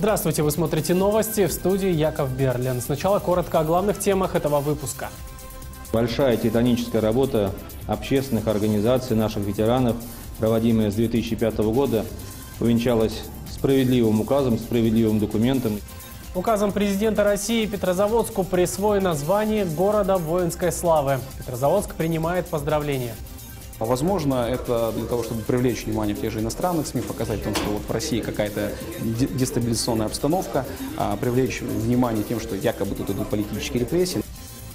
Здравствуйте, вы смотрите новости в студии Яков Берлин. Сначала коротко о главных темах этого выпуска. Большая титаническая работа общественных организаций, наших ветеранов, проводимая с 2005 года, увенчалась справедливым указом, справедливым документом. Указом президента России Петрозаводску присвоено звание города воинской славы. Петрозаводск принимает поздравления. Возможно, это для того, чтобы привлечь внимание тех же иностранных СМИ, показать том, что вот в России какая-то дестабилизационная обстановка, а, привлечь внимание тем, что якобы тут идут политические репрессии.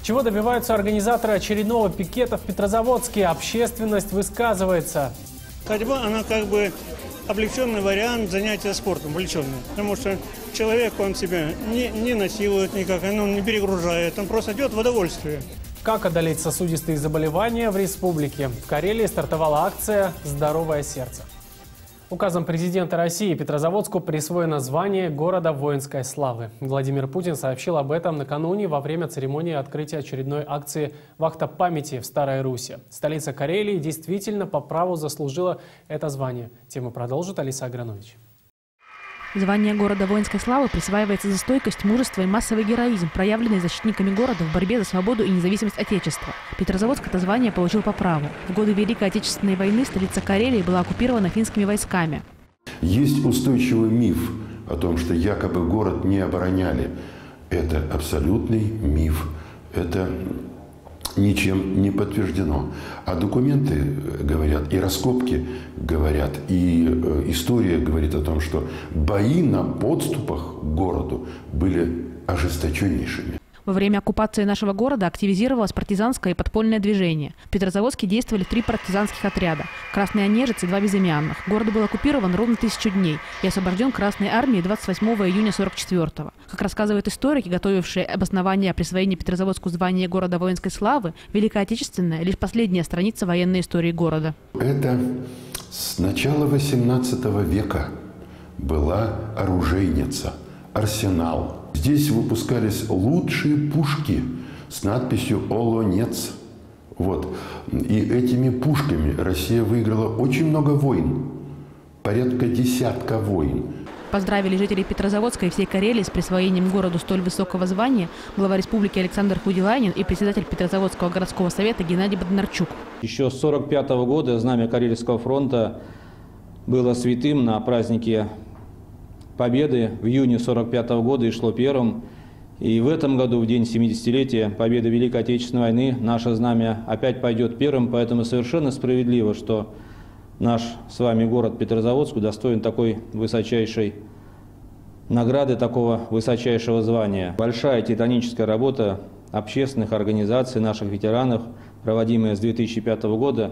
Чего добиваются организаторы очередного пикета в Петрозаводске? Общественность высказывается. Ходьба, она как бы облегченный вариант занятия спортом, увлеченный. Потому что человек, он себя не, не насилует никак, он не перегружает, он просто идет в удовольствие. Как одолеть сосудистые заболевания в республике? В Карелии стартовала акция «Здоровое сердце». Указом президента России Петрозаводску присвоено звание города воинской славы. Владимир Путин сообщил об этом накануне во время церемонии открытия очередной акции «Вахта памяти» в Старой Руси. Столица Карелии действительно по праву заслужила это звание. Тему продолжит Алиса Агранович. Звание города воинской славы присваивается за стойкость, мужество и массовый героизм, проявленный защитниками города в борьбе за свободу и независимость Отечества. Петрозаводск это звание получил по праву. В годы Великой Отечественной войны столица Карелии была оккупирована финскими войсками. Есть устойчивый миф о том, что якобы город не обороняли. Это абсолютный миф. Это ничем не подтверждено. А документы говорят, и раскопки говорят, и э, история говорит о том, что бои на подступах к городу были ожесточеннейшими. Во время оккупации нашего города активизировалось партизанское и подпольное движение. В Петрозаводске действовали три партизанских отряда – Красный Онежец и два безымянных. Город был оккупирован ровно тысячу дней и освобожден Красной армией 28 июня 44 -го. Как рассказывают историки, готовившие обоснование о присвоении Петрозаводску звания города воинской славы, Великая Отечественная – лишь последняя страница военной истории города. Это с начала 18 века была оружейница, арсенал – Здесь выпускались лучшие пушки с надписью «Олонец». Вот. И этими пушками Россия выиграла очень много войн. Порядка десятка войн. Поздравили жителей Петрозаводска и всей Карелии с присвоением городу столь высокого звания глава республики Александр Худиланин и председатель Петрозаводского городского совета Геннадий Боднарчук. Еще с 1945 года знамя Карельского фронта было святым на празднике Победы в июне 1945 года и шло первым. И в этом году, в день 70-летия победы Великой Отечественной войны, наше знамя опять пойдет первым, поэтому совершенно справедливо, что наш с вами город Петрозаводск достоин такой высочайшей награды, такого высочайшего звания. Большая титаническая работа общественных организаций, наших ветеранов, проводимая с 2005 года,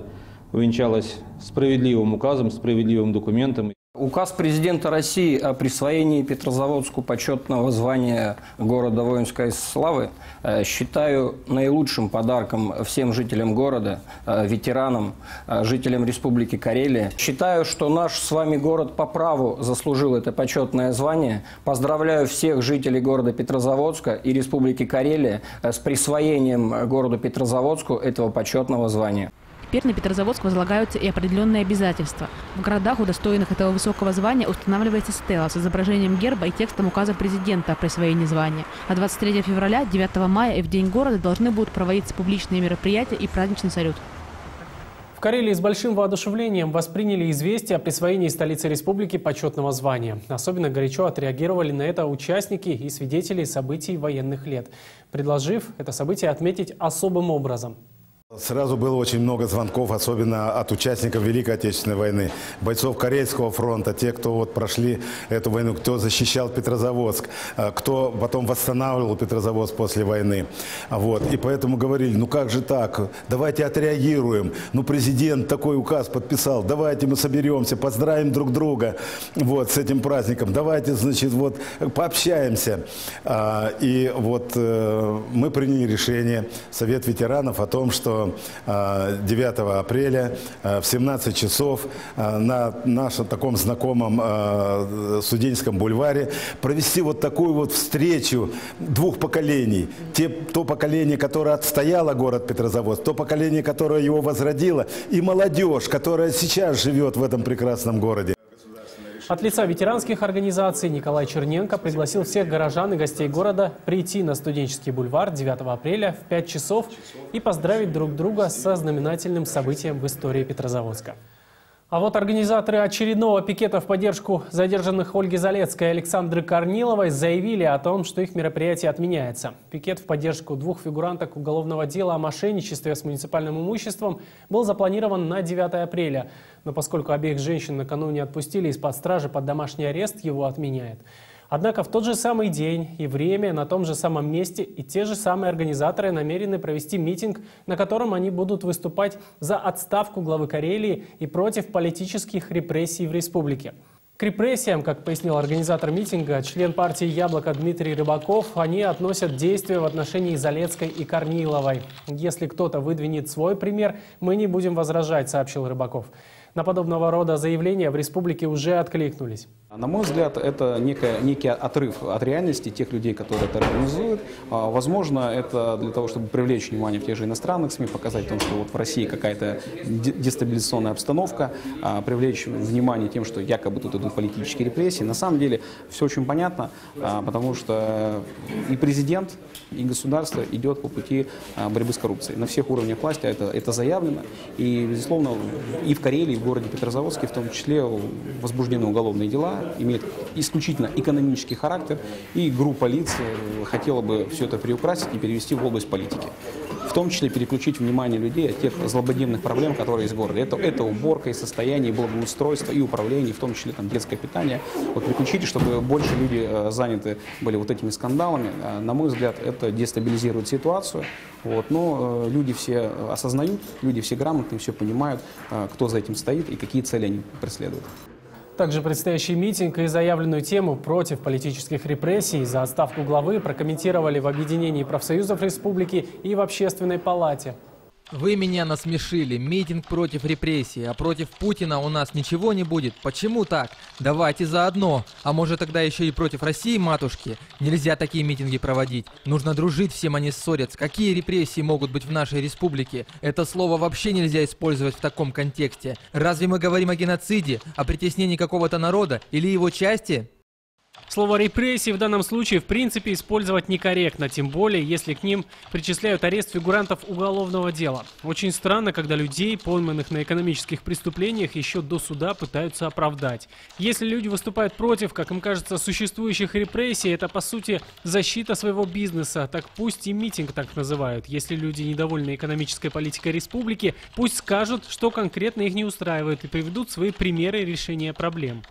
увенчалась справедливым указом, справедливым документом. Указ президента России о присвоении Петрозаводску почетного звания города воинской славы э, считаю наилучшим подарком всем жителям города, э, ветеранам, э, жителям Республики Карелия. Считаю, что наш с вами город по праву заслужил это почетное звание. Поздравляю всех жителей города Петрозаводска и Республики Карелия с присвоением городу Петрозаводску этого почетного звания. Теперь на Петрозаводск возлагаются и определенные обязательства. В городах, удостоенных этого высокого звания, устанавливается стела с изображением герба и текстом указа президента о присвоении звания. А 23 февраля, 9 мая и в День города должны будут проводиться публичные мероприятия и праздничный салют. В Карелии с большим воодушевлением восприняли известие о присвоении столицы республики почетного звания. Особенно горячо отреагировали на это участники и свидетели событий военных лет, предложив это событие отметить особым образом – Сразу было очень много звонков, особенно от участников Великой Отечественной войны, бойцов Корейского фронта, те, кто вот прошли эту войну, кто защищал Петрозаводск, э, кто потом восстанавливал Петрозаводск после войны. Вот. И поэтому говорили, ну как же так, давайте отреагируем. Ну президент такой указ подписал, давайте мы соберемся, поздравим друг друга вот, с этим праздником, давайте, значит, вот пообщаемся. А, и вот э, мы приняли решение, Совет ветеранов, о том, что 9 э, апреля э, в 17 часов э, на нашем таком знакомом Суденском бульваре провести вот такую вот встречу двух поколений. Те, то поколение, которое отстояло город Петрозаводск, то поколение, которое его возродило, и молодежь, которая сейчас живет в этом прекрасном городе. От лица ветеранских организаций Николай Черненко пригласил всех горожан и гостей города прийти на студенческий бульвар 9 апреля в 5 часов и поздравить друг друга со знаменательным событием в истории Петрозаводска. А вот организаторы очередного пикета в поддержку задержанных Ольги Залецкой и Александры Корниловой заявили о том, что их мероприятие отменяется. Пикет в поддержку двух фигуранток уголовного дела о мошенничестве с муниципальным имуществом был запланирован на 9 апреля. Но поскольку обеих женщин накануне отпустили из-под стражи под домашний арест, его отменяет. Однако в тот же самый день и время, на том же самом месте и те же самые организаторы намерены провести митинг, на котором они будут выступать за отставку главы Карелии и против политических репрессий в республике. К репрессиям, как пояснил организатор митинга, член партии «Яблоко» Дмитрий Рыбаков, они относят действия в отношении Залецкой и Корниловой. Если кто-то выдвинет свой пример, мы не будем возражать, сообщил Рыбаков. На подобного рода заявления в республике уже откликнулись. На мой взгляд, это некая, некий отрыв от реальности тех людей, которые это организуют. А, возможно, это для того, чтобы привлечь внимание в тех же иностранных СМИ, показать том, что вот в России какая-то дестабилизационная обстановка, а, привлечь внимание тем, что якобы тут идут политические репрессии. На самом деле все очень понятно, а, потому что и президент, и государство идет по пути борьбы с коррупцией. На всех уровнях власти это, это заявлено. И, безусловно, и в Карелии, и в городе Петрозаводске в том числе возбуждены уголовные дела имеет исключительно экономический характер, и группа лиц хотела бы все это приукрасить и перевести в область политики. В том числе переключить внимание людей от тех злободневных проблем, которые есть в городе. Это, это уборка и состояние, и благоустройство, и управление, в том числе там, детское питание. Вот переключить, чтобы больше люди э, заняты были вот этими скандалами. Э, на мой взгляд, это дестабилизирует ситуацию. Вот. Но э, люди все осознают, люди все грамотные, все понимают, э, кто за этим стоит и какие цели они преследуют. Также предстоящий митинг и заявленную тему против политических репрессий за отставку главы прокомментировали в Объединении профсоюзов республики и в Общественной палате. Вы меня насмешили. Митинг против репрессий, а против Путина у нас ничего не будет. Почему так? Давайте заодно. А может тогда еще и против России, матушки? Нельзя такие митинги проводить. Нужно дружить, всем они ссорятся. Какие репрессии могут быть в нашей республике? Это слово вообще нельзя использовать в таком контексте. Разве мы говорим о геноциде, о притеснении какого-то народа или его части? Слово «репрессии» в данном случае в принципе использовать некорректно, тем более, если к ним причисляют арест фигурантов уголовного дела. Очень странно, когда людей, пойманных на экономических преступлениях, еще до суда пытаются оправдать. Если люди выступают против, как им кажется, существующих репрессий, это по сути защита своего бизнеса, так пусть и митинг так называют. Если люди недовольны экономической политикой республики, пусть скажут, что конкретно их не устраивает и приведут свои примеры решения проблем.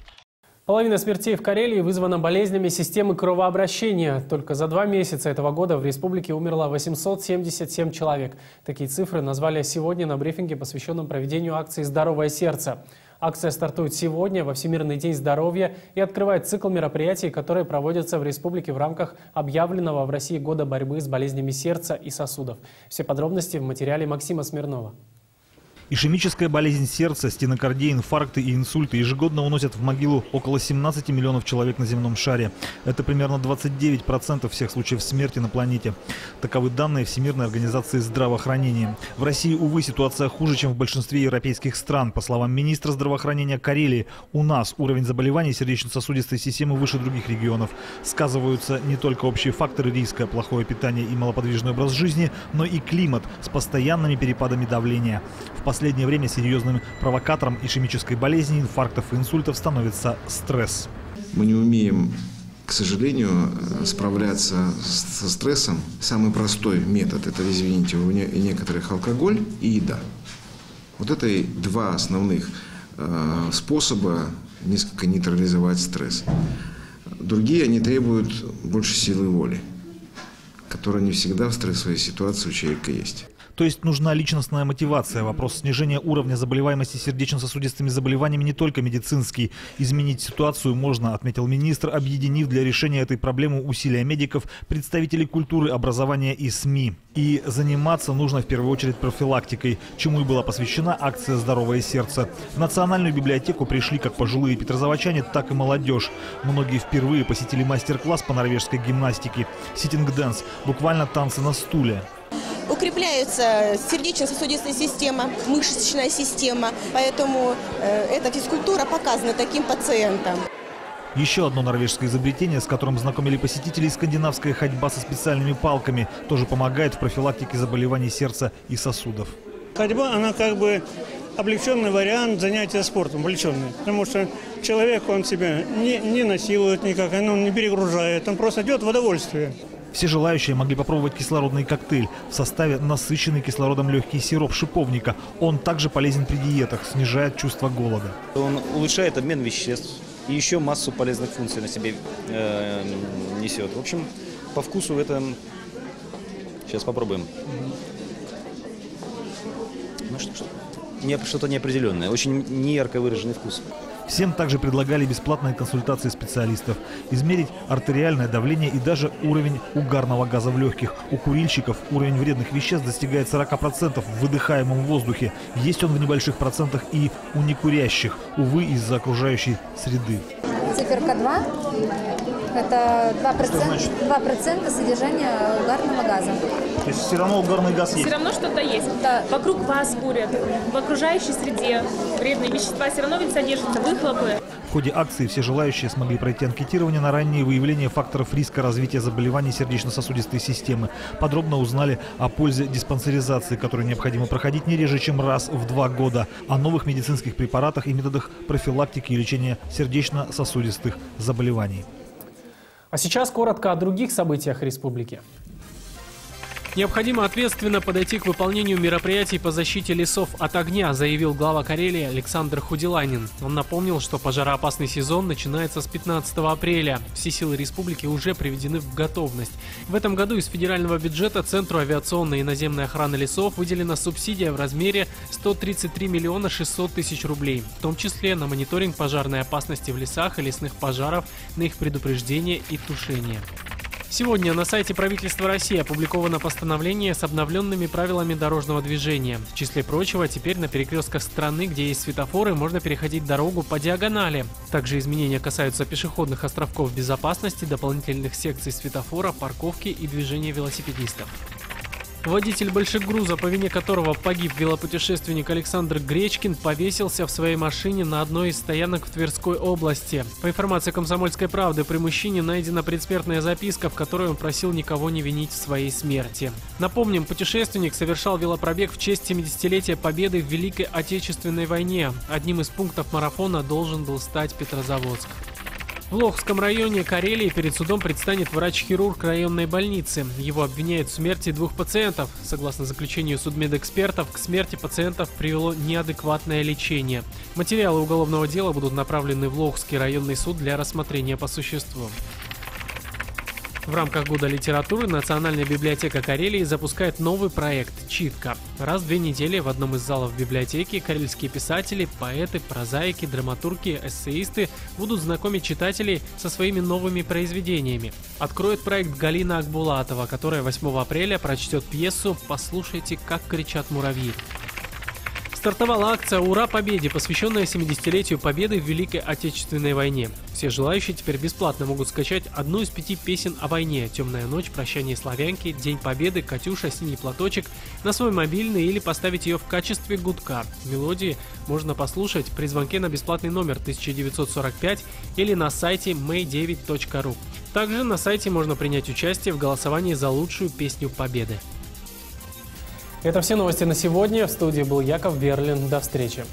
Половина смертей в Карелии вызвана болезнями системы кровообращения. Только за два месяца этого года в республике умерло 877 человек. Такие цифры назвали сегодня на брифинге, посвященном проведению акции «Здоровое сердце». Акция стартует сегодня, во Всемирный день здоровья, и открывает цикл мероприятий, которые проводятся в республике в рамках объявленного в России года борьбы с болезнями сердца и сосудов. Все подробности в материале Максима Смирнова. Ишемическая болезнь сердца, стенокардия, инфаркты и инсульты ежегодно уносят в могилу около 17 миллионов человек на земном шаре. Это примерно 29% всех случаев смерти на планете. Таковы данные Всемирной организации здравоохранения. В России, увы, ситуация хуже, чем в большинстве европейских стран. По словам министра здравоохранения Карелии, у нас уровень заболеваний сердечно-сосудистой системы выше других регионов. Сказываются не только общие факторы риска, плохое питание и малоподвижный образ жизни, но и климат с постоянными перепадами давления. В последнее время серьезным провокатором ишемической болезни, инфарктов и инсультов становится стресс. Мы не умеем к сожалению, справляться со стрессом. Самый простой метод – это, извините, у некоторых алкоголь и еда. Вот это два основных э, способа несколько нейтрализовать стресс. Другие, они требуют больше силы воли, которая не всегда в стрессовой ситуации у человека есть. То есть нужна личностная мотивация. Вопрос снижения уровня заболеваемости сердечно-сосудистыми заболеваниями не только медицинский. Изменить ситуацию можно, отметил министр, объединив для решения этой проблемы усилия медиков, представителей культуры, образования и СМИ. И заниматься нужно в первую очередь профилактикой, чему и была посвящена акция «Здоровое сердце». В Национальную библиотеку пришли как пожилые петрозаводчане, так и молодежь. Многие впервые посетили мастер-класс по норвежской гимнастике. Sitting dance, буквально танцы на стуле. Укрепляется сердечно-сосудистая система, мышечная система. Поэтому э, эта физкультура показана таким пациентам. Еще одно норвежское изобретение, с которым знакомили посетителей, скандинавская ходьба со специальными палками, тоже помогает в профилактике заболеваний сердца и сосудов. Ходьба, она как бы облегченный вариант занятия спортом, облегченный. Потому что человек, он себя не, не насилует никак, он не перегружает, он просто идет в удовольствие. Все желающие могли попробовать кислородный коктейль. В составе насыщенный кислородом легкий сироп шиповника. Он также полезен при диетах, снижает чувство голода. Он улучшает обмен веществ и еще массу полезных функций на себе э, несет. В общем, по вкусу это... Сейчас попробуем. Ну что, что? Что-то неопределенное, очень неярко выраженный вкус. Всем также предлагали бесплатные консультации специалистов. Измерить артериальное давление и даже уровень угарного газа в легких. У курильщиков уровень вредных веществ достигает 40% в выдыхаемом воздухе. Есть он в небольших процентах и у некурящих, увы, из-за окружающей среды. Циферка 2 это 2%, 2 содержания угарного газа. То есть все равно угарный газ есть? Все равно что-то есть. Да. Вокруг вас курят, в окружающей среде вредные вещества все равно ведь содержатся, выхлопы. Ходе акции все желающие смогли пройти анкетирование на раннее выявление факторов риска развития заболеваний сердечно-сосудистой системы. Подробно узнали о пользе диспансеризации, которую необходимо проходить не реже, чем раз в два года, о новых медицинских препаратах и методах профилактики и лечения сердечно-сосудистых заболеваний. А сейчас коротко о других событиях республики. Необходимо ответственно подойти к выполнению мероприятий по защите лесов от огня, заявил глава Карелии Александр Худиланин. Он напомнил, что пожароопасный сезон начинается с 15 апреля. Все силы республики уже приведены в готовность. В этом году из федерального бюджета Центру авиационной и наземной охраны лесов выделена субсидия в размере 133 миллиона 600 тысяч рублей, в том числе на мониторинг пожарной опасности в лесах и лесных пожаров, на их предупреждение и тушение. Сегодня на сайте правительства России опубликовано постановление с обновленными правилами дорожного движения. В числе прочего, теперь на перекрестках страны, где есть светофоры, можно переходить дорогу по диагонали. Также изменения касаются пешеходных островков безопасности, дополнительных секций светофора, парковки и движения велосипедистов. Водитель большегруза, по вине которого погиб велопутешественник Александр Гречкин, повесился в своей машине на одной из стоянок в Тверской области. По информации «Комсомольской правды», при мужчине найдена предсмертная записка, в которой он просил никого не винить в своей смерти. Напомним, путешественник совершал велопробег в честь 70-летия победы в Великой Отечественной войне. Одним из пунктов марафона должен был стать Петрозаводск. В Лохском районе Карелии перед судом предстанет врач-хирург районной больницы. Его обвиняют в смерти двух пациентов. Согласно заключению судмедэкспертов, к смерти пациентов привело неадекватное лечение. Материалы уголовного дела будут направлены в Лохский районный суд для рассмотрения по существу. В рамках Года литературы Национальная библиотека Карелии запускает новый проект «Читка». Раз в две недели в одном из залов библиотеки карельские писатели, поэты, прозаики, драматурги, эссеисты будут знакомить читателей со своими новыми произведениями. Откроет проект Галина Акбулатова, которая 8 апреля прочтет пьесу «Послушайте, как кричат муравьи». Стартовала акция «Ура Победе», посвященная 70-летию Победы в Великой Отечественной войне. Все желающие теперь бесплатно могут скачать одну из пяти песен о войне «Темная ночь», «Прощание славянки», «День Победы», «Катюша», «Синий платочек» на свой мобильный или поставить ее в качестве гудка. Мелодии можно послушать при звонке на бесплатный номер 1945 или на сайте may9.ru. Также на сайте можно принять участие в голосовании за лучшую песню Победы. Это все новости на сегодня. В студии был Яков Берлин. До встречи.